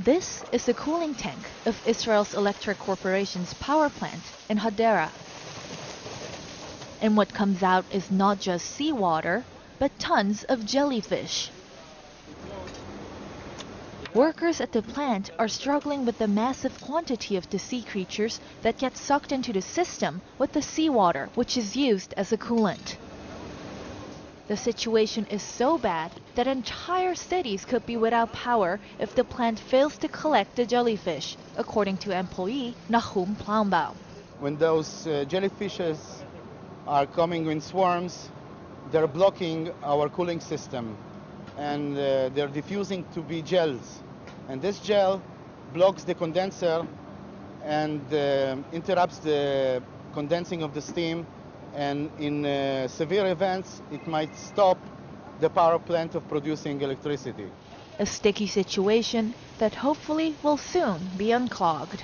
This is the cooling tank of Israel's Electric Corporation's power plant in Hadera. And what comes out is not just seawater, but tons of jellyfish. Workers at the plant are struggling with the massive quantity of the sea creatures that get sucked into the system with the seawater, which is used as a coolant. The situation is so bad that entire cities could be without power if the plant fails to collect the jellyfish, according to employee Nachum Plaumbaum. When those uh, jellyfishes are coming in swarms, they're blocking our cooling system and uh, they're diffusing to be gels. And this gel blocks the condenser and uh, interrupts the condensing of the steam. And in uh, severe events, it might stop the power plant of producing electricity. A sticky situation that hopefully will soon be unclogged.